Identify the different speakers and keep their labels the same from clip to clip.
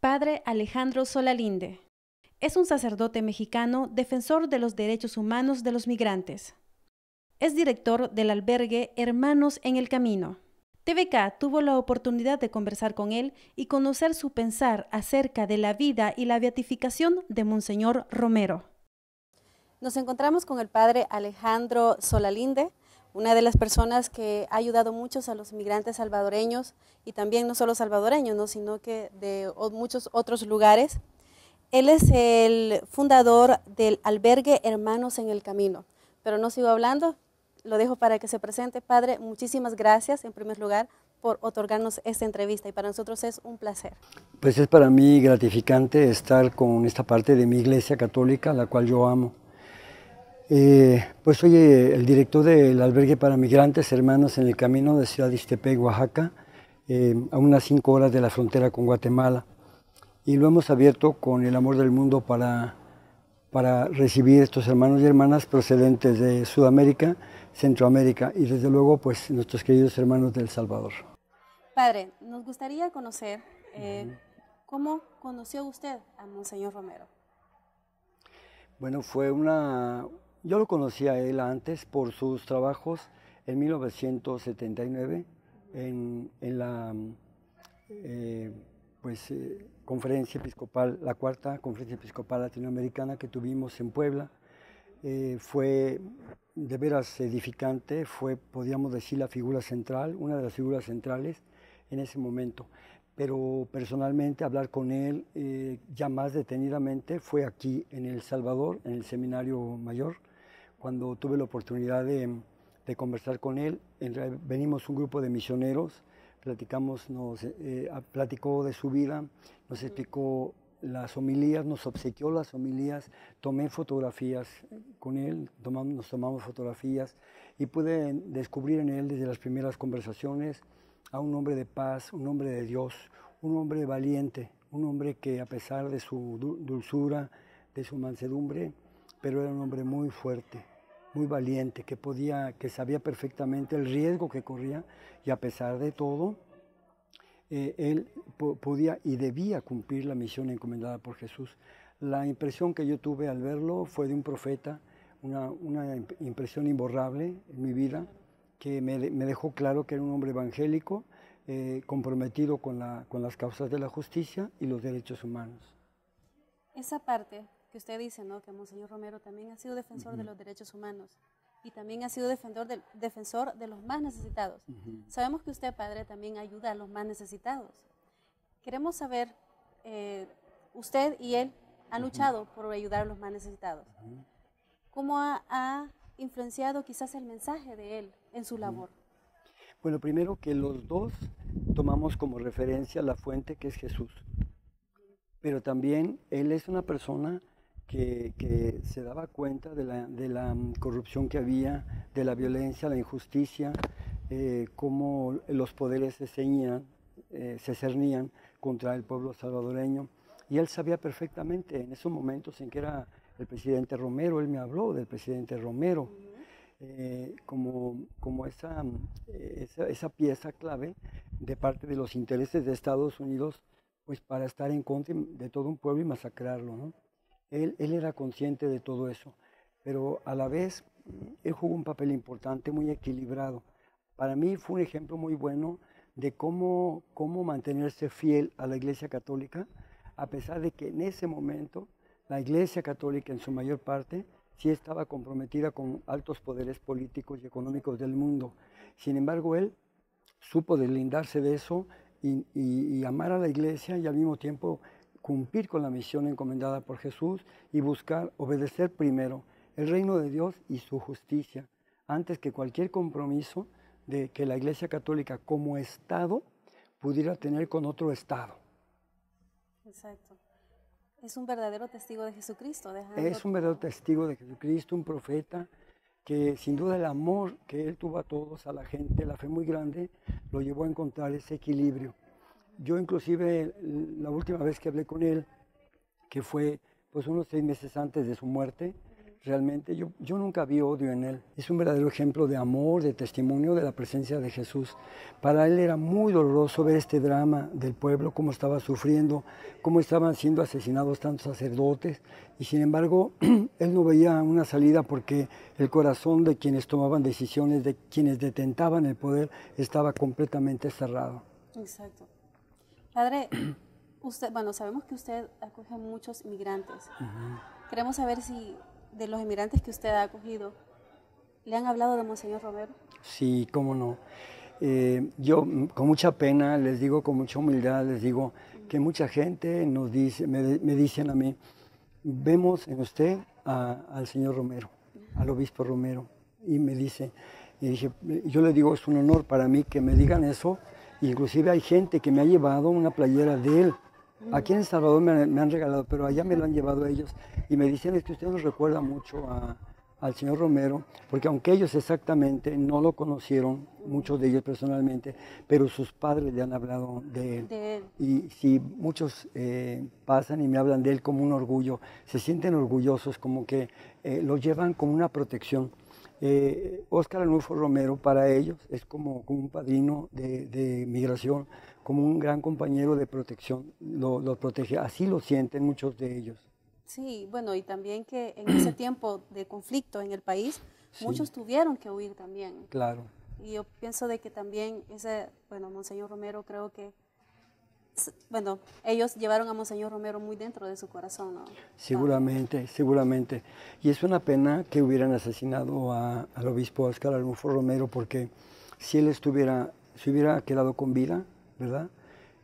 Speaker 1: Padre Alejandro Solalinde. Es un sacerdote mexicano defensor de los derechos humanos de los migrantes. Es director del albergue Hermanos en el Camino. TVK tuvo la oportunidad de conversar con él y conocer su pensar acerca de la vida y la beatificación de Monseñor Romero. Nos encontramos con el padre Alejandro Solalinde, una de las personas que ha ayudado muchos a los migrantes salvadoreños y también no solo salvadoreños, sino que de muchos otros lugares. Él es el fundador del albergue Hermanos en el Camino. Pero no sigo hablando, lo dejo para que se presente. Padre, muchísimas gracias en primer lugar por otorgarnos esta entrevista y para nosotros es un placer.
Speaker 2: Pues es para mí gratificante estar con esta parte de mi iglesia católica, la cual yo amo. Eh, pues soy eh, el director del albergue para migrantes hermanos en el camino de Ciudad de Istepec, Oaxaca, eh, a unas cinco horas de la frontera con Guatemala. Y lo hemos abierto con el amor del mundo para, para recibir estos hermanos y hermanas procedentes de Sudamérica, Centroamérica y desde luego pues nuestros queridos hermanos del Salvador.
Speaker 1: Padre, nos gustaría conocer cómo conoció usted a Monseñor Romero.
Speaker 2: Bueno, fue una, yo lo conocí a él antes por sus trabajos en 1979 en, la eh, pues, eh, conferencia episcopal, la cuarta conferencia episcopal latinoamericana que tuvimos en Puebla. Eh, fue de veras edificante, fue, podríamos decir, la figura central, una de las figuras centrales en ese momento. Pero personalmente hablar con él ya más detenidamente fue aquí en El Salvador, en el Seminario Mayor, cuando tuve la oportunidad de, conversar con él. venimos un grupo de misioneros, platicamos, nos eh, platicó de su vida, nos explicó las homilías, nos obsequió las homilías, tomé fotografías con él, nos tomamos fotografías y pude descubrir en él desde las primeras conversaciones a un hombre de paz, un hombre de Dios, un hombre valiente, un hombre que a pesar de su dulzura, de su mansedumbre, pero era un hombre muy fuerte, muy valiente, que podía, que sabía perfectamente el riesgo que corría y a pesar de todo, eh, él podía y debía cumplir la misión encomendada por Jesús. La impresión que yo tuve al verlo fue de un profeta, una, impresión imborrable en mi vida, que me, dejó claro que era un hombre evangélico, eh, comprometido con, con las causas de la justicia y los derechos humanos.
Speaker 1: Esa parte que usted dice, ¿no? Que Monseñor Romero también ha sido defensor de los derechos humanos y también ha sido defensor de, defensor de los más necesitados. Sabemos que usted, padre, también ayuda a los más necesitados. Queremos saber, eh, usted y él han luchado por ayudar a los más necesitados. ¿Cómo ha, influenciado quizás el mensaje de él en su labor?
Speaker 2: Bueno, primero que los dos tomamos como referencia la fuente que es Jesús. Pero también él es una persona que, se daba cuenta de la, mm, corrupción que había, de la violencia, la injusticia, eh, cómo los poderes se ceñían, eh, se cernían contra el pueblo salvadoreño. Y él sabía perfectamente en esos momentos en que era el presidente Romero, él me habló del presidente Romero, eh, como, como esa, esa, esa, pieza clave de parte de los intereses de Estados Unidos, pues para estar en contra de todo un pueblo y masacrarlo. ¿no? Él, era consciente de todo eso, pero a la vez él jugó un papel importante, muy equilibrado. Para mí fue un ejemplo muy bueno de cómo, cómo mantenerse fiel a la Iglesia Católica, a pesar de que en ese momento la Iglesia Católica en su mayor parte sí estaba comprometida con altos poderes políticos y económicos del mundo. Sin embargo, él supo deslindarse de eso y, y amar a la Iglesia y al mismo tiempo cumplir con la misión encomendada por Jesús y buscar obedecer primero el reino de Dios y su justicia, antes que cualquier compromiso de que la Iglesia Católica como Estado pudiera tener con otro Estado.
Speaker 1: Exacto. Es un verdadero testigo de Jesucristo.
Speaker 2: Es un verdadero testigo de Jesucristo, un profeta que sin duda el amor que él tuvo a todos, a la gente, la fe muy grande, lo llevó a encontrar ese equilibrio yo inclusive la última vez que hablé con él, que fue pues unos seis meses antes de su muerte, realmente. Yo, yo nunca vi odio en él. Es un verdadero ejemplo de amor, de testimonio de la presencia de Jesús. Para él era muy doloroso ver este drama del pueblo, cómo estaba sufriendo, cómo estaban siendo asesinados tantos sacerdotes. Y sin embargo, él no veía una salida porque el corazón de quienes tomaban decisiones, de quienes detentaban el poder, estaba completamente cerrado.
Speaker 1: Exacto. Padre, usted, bueno, sabemos que usted acoge a muchos inmigrantes. Queremos saber si de los inmigrantes que usted ha acogido, ¿le han hablado de Monseñor Romero?
Speaker 2: Sí, cómo no. Eh, yo mm, con mucha pena les digo, con mucha humildad les digo que mucha gente nos dice, me, dicen a mí, vemos en usted al señor Romero, al obispo Romero, y me dice, y dije, yo le digo, es un honor para mí que me digan eso, inclusive hay gente que me ha llevado una playera de él, Aquí en El Salvador me, han regalado, pero allá me lo han llevado ellos. Y me dicen es que usted nos recuerda mucho al señor Romero, porque aunque ellos exactamente no lo conocieron, muchos de ellos personalmente, pero sus padres le han hablado de él. Y si muchos eh, pasan y me hablan de él como un orgullo, se sienten orgullosos, como que eh, lo llevan como una protección. Eh, Óscar Arnulfo Romero para ellos es como, un padrino de migración, como un gran compañero de protección, lo, protege, así lo sienten muchos de ellos.
Speaker 1: Sí, bueno, y también que en ese tiempo de conflicto en el país, muchos tuvieron que huir también.
Speaker 2: Claro.
Speaker 1: Y yo pienso de que también ese, bueno, Monseñor Romero creo que, bueno, ellos llevaron a Monseñor Romero muy dentro de su corazón, ¿no?
Speaker 2: Seguramente, seguramente. Y es una pena que hubieran asesinado al obispo Oscar Arnulfo Romero porque si él estuviera, si hubiera quedado con vida, ¿verdad?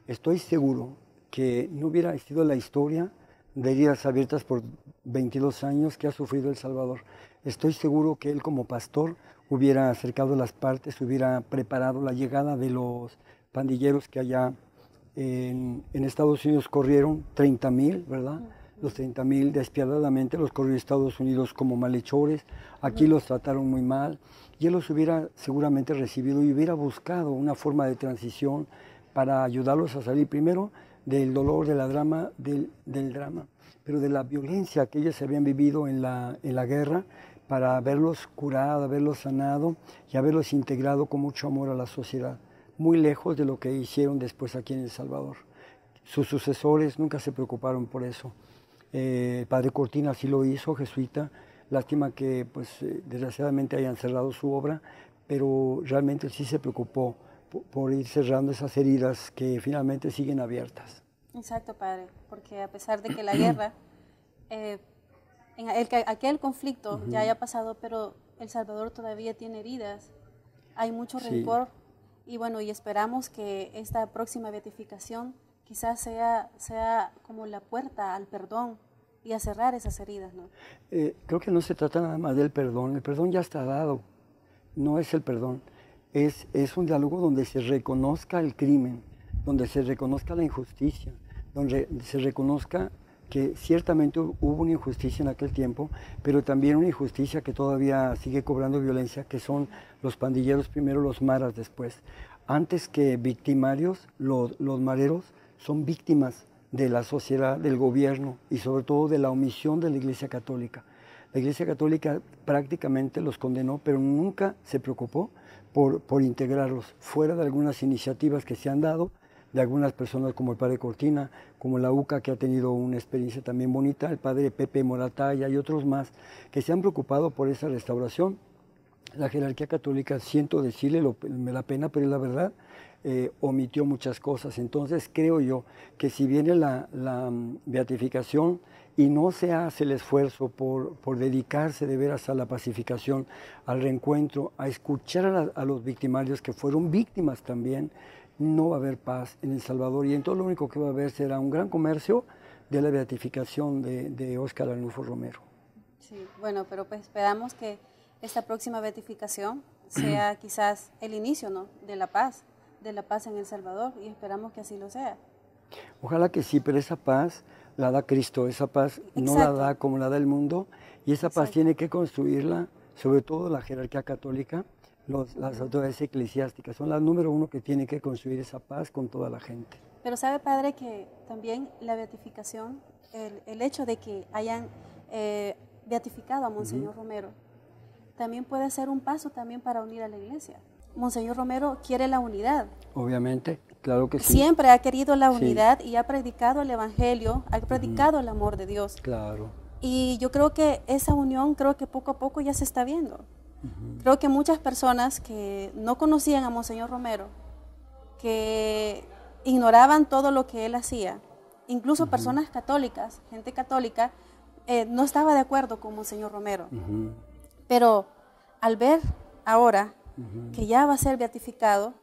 Speaker 2: Estoy seguro que no hubiera existido la historia de heridas abiertas por 22 años que ha sufrido El Salvador. Estoy seguro que él como pastor hubiera acercado las partes, hubiera preparado la llegada de los pandilleros que allá en, Estados Unidos corrieron, 30 mil, ¿verdad? Los 30 mil despiadadamente los corrió Estados Unidos como malhechores, aquí los trataron muy mal, y él los hubiera seguramente recibido y hubiera buscado una forma de transición para ayudarlos a salir primero del dolor, de la drama, del, drama, pero de la violencia que ellos habían vivido en la, en la guerra, para haberlos curado, haberlos sanado y haberlos integrado con mucho amor a la sociedad, muy lejos de lo que hicieron después aquí en El Salvador. Sus sucesores nunca se preocuparon por eso. Eh, el padre Cortina sí lo hizo, jesuita. Lástima que, pues, eh, desgraciadamente hayan cerrado su obra, pero realmente sí se preocupó por ir cerrando esas heridas que finalmente siguen abiertas.
Speaker 1: Exacto, padre, porque a pesar de que la guerra, eh, en el, aquel conflicto ya haya pasado, pero El Salvador todavía tiene heridas, hay mucho rencor y bueno, y esperamos que esta próxima beatificación quizás sea, sea como la puerta al perdón y a cerrar esas heridas, ¿no?
Speaker 2: Eh, creo que no se trata nada más del perdón, el perdón ya está dado, no es el perdón. Es, un diálogo donde se reconozca el crimen, donde se reconozca la injusticia, donde se reconozca que ciertamente hubo una injusticia en aquel tiempo, pero también una injusticia que todavía sigue cobrando violencia, que son los pandilleros primero, los maras después. Antes que victimarios, los, mareros son víctimas de la sociedad, del gobierno y sobre todo de la omisión de la Iglesia Católica. La Iglesia Católica prácticamente los condenó, pero nunca se preocupó por, integrarlos, fuera de algunas iniciativas que se han dado, de algunas personas como el padre Cortina, como la UCA que ha tenido una experiencia también bonita, el padre Pepe Morataya y otros más que se han preocupado por esa restauración. La jerarquía católica, siento decirle, me da pena, pero es la verdad, eh, omitió muchas cosas. Entonces creo yo que si viene la, mm, beatificación y no se hace el esfuerzo por, dedicarse de veras a la pacificación, al reencuentro, a escuchar a, los victimarios que fueron víctimas también, no va a haber paz en El Salvador y entonces lo único que va a haber será un gran comercio de la beatificación de, de Óscar Arnulfo Romero.
Speaker 1: Sí, bueno, pero pues esperamos que esta próxima beatificación sea quizás el inicio ¿no? de la paz de la paz en El Salvador y esperamos que así lo sea.
Speaker 2: Ojalá que sí, pero esa paz la da Cristo, esa paz no la da como la da el mundo y esa paz tiene que construirla, sobre todo la jerarquía católica, las autoridades eclesiásticas, son las número uno que tienen que construir esa paz con toda la gente.
Speaker 1: Pero sabe, Padre, que también la beatificación, el, hecho de que hayan eh, beatificado a Monseñor Romero, también puede ser un paso también para unir a la iglesia. Monseñor Romero quiere la unidad.
Speaker 2: Obviamente, claro que sí.
Speaker 1: Siempre ha querido la unidad y ha predicado el Evangelio, ha predicado el amor de Dios.
Speaker 2: Claro.
Speaker 1: Y yo creo que esa unión, creo que poco a poco ya se está viendo. Creo que muchas personas que no conocían a Monseñor Romero, que ignoraban todo lo que él hacía, incluso personas católicas, gente católica, eh, no estaba de acuerdo con Monseñor Romero. Pero al ver ahora que ya va a ser beatificado,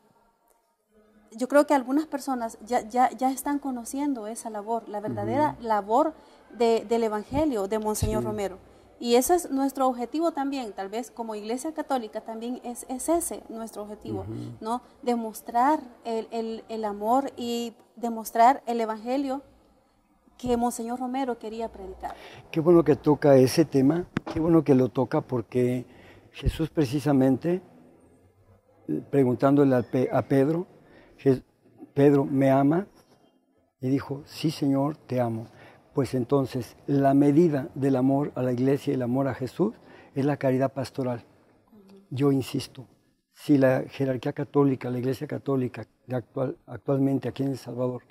Speaker 1: yo creo que algunas personas ya, ya, ya están conociendo esa labor, la verdadera labor del Evangelio de Monseñor Romero. Y ese es nuestro objetivo también, tal vez como Iglesia Católica también es, es ese nuestro objetivo, ¿no? Demostrar el, el, amor y demostrar el Evangelio que Monseñor Romero quería predicar.
Speaker 2: Qué bueno que toca ese tema, qué bueno que lo toca porque Jesús precisamente, preguntándole a Pedro, Pedro, ¿me ama? Y dijo, sí Señor, te amo. Pues entonces la medida del amor a la iglesia y el amor a Jesús es la caridad pastoral. Yo insisto, si la jerarquía católica, la iglesia católica actual, actualmente aquí en El Salvador,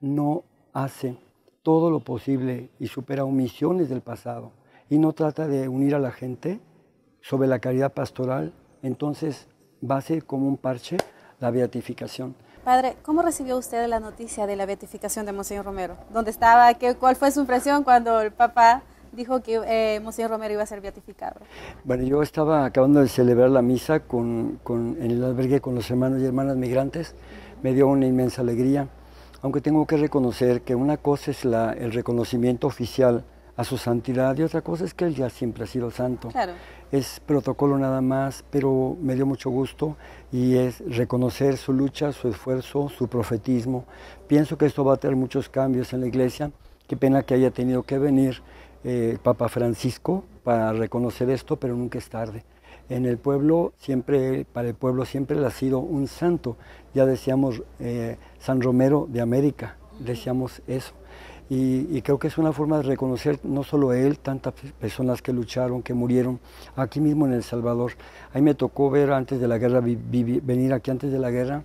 Speaker 2: no hace todo lo posible y supera omisiones del pasado y no trata de unir a la gente sobre la caridad pastoral, entonces va a ser como un parche la beatificación.
Speaker 1: Padre, ¿cómo recibió usted la noticia de la beatificación de Monseñor Romero? ¿Dónde estaba? Qué, ¿Cuál fue su impresión cuando el Papa dijo que eh, Monseñor Romero iba a ser beatificado?
Speaker 2: Bueno, yo estaba acabando de celebrar la misa con, en el albergue con los hermanos y hermanas migrantes. Me dio una inmensa alegría, aunque tengo que reconocer que una cosa es la, el reconocimiento oficial a su santidad y otra cosa es que él ya siempre ha sido santo.
Speaker 1: Claro.
Speaker 2: Es protocolo nada más, pero me dio mucho gusto y es reconocer su lucha, su esfuerzo, su profetismo. Pienso que esto va a tener muchos cambios en la iglesia. Qué pena que haya tenido que venir eh, Papa Francisco para reconocer esto, pero nunca es tarde. En el pueblo siempre, para el pueblo siempre él ha sido un santo. Ya decíamos eh, San Romero de América, decíamos eso. Y, creo que es una forma de reconocer no solo él, tantas personas que lucharon, que murieron aquí mismo en El Salvador. Ahí me tocó ver antes de la guerra, venir aquí antes de la guerra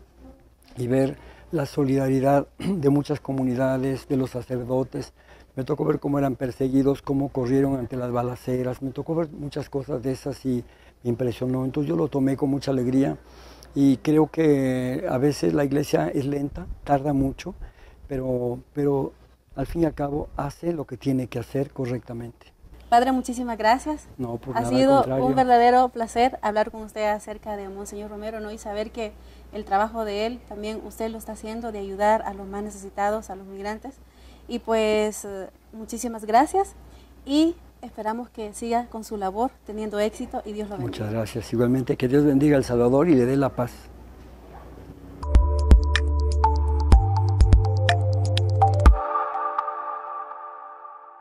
Speaker 2: y ver la solidaridad de muchas comunidades, de los sacerdotes. Me tocó ver cómo eran perseguidos, cómo corrieron ante las balaceras. Me tocó ver muchas cosas de esas y me impresionó. Entonces yo lo tomé con mucha alegría y creo que a veces la iglesia es lenta, tarda mucho, pero, pero al fin y al cabo hace lo que tiene que hacer correctamente.
Speaker 1: Padre, muchísimas gracias.
Speaker 2: No, por
Speaker 1: ha sido un verdadero placer hablar con usted acerca de Monseñor Romero ¿no? y saber que el trabajo de él también usted lo está haciendo de ayudar a los más necesitados, a los migrantes. Y pues eh, muchísimas gracias y esperamos que siga con su labor teniendo éxito y Dios lo bendiga.
Speaker 2: Muchas gracias. Igualmente que Dios bendiga al Salvador y le dé la paz.